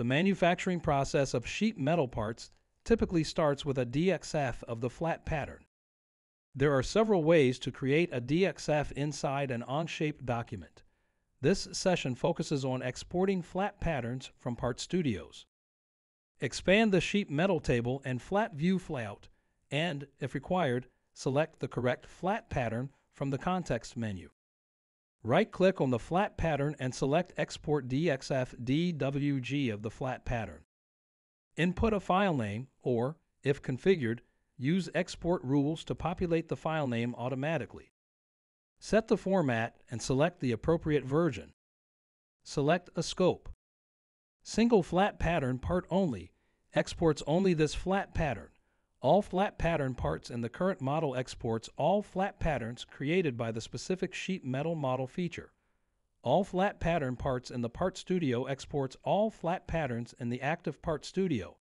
The manufacturing process of sheet metal parts typically starts with a DXF of the flat pattern. There are several ways to create a DXF inside an Onshape document. This session focuses on exporting flat patterns from Part Studios. Expand the sheet metal table and flat view layout, and, if required, select the correct flat pattern from the context menu. Right-click on the flat pattern and select Export DXF DWG of the flat pattern. Input a file name, or, if configured, use export rules to populate the file name automatically. Set the format and select the appropriate version. Select a scope. Single flat pattern part only exports only this flat pattern. All flat pattern parts in the current model exports all flat patterns created by the specific sheet metal model feature. All flat pattern parts in the Part Studio exports all flat patterns in the active Part Studio.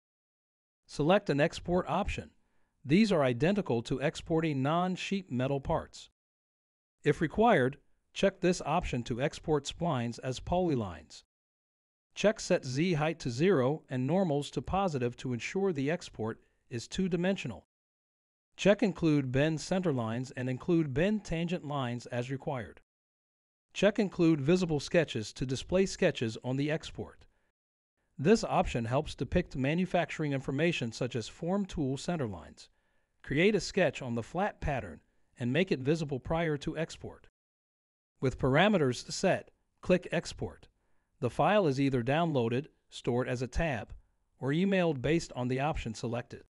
Select an export option. These are identical to exporting non-sheet metal parts. If required, check this option to export splines as polylines. Check set Z height to 0 and normals to positive to ensure the export is two-dimensional. Check include bend center lines and include bend tangent lines as required. Check include visible sketches to display sketches on the export. This option helps depict manufacturing information such as form tool center lines. Create a sketch on the flat pattern and make it visible prior to export. With parameters set, click Export. The file is either downloaded, stored as a tab, or emailed based on the option selected.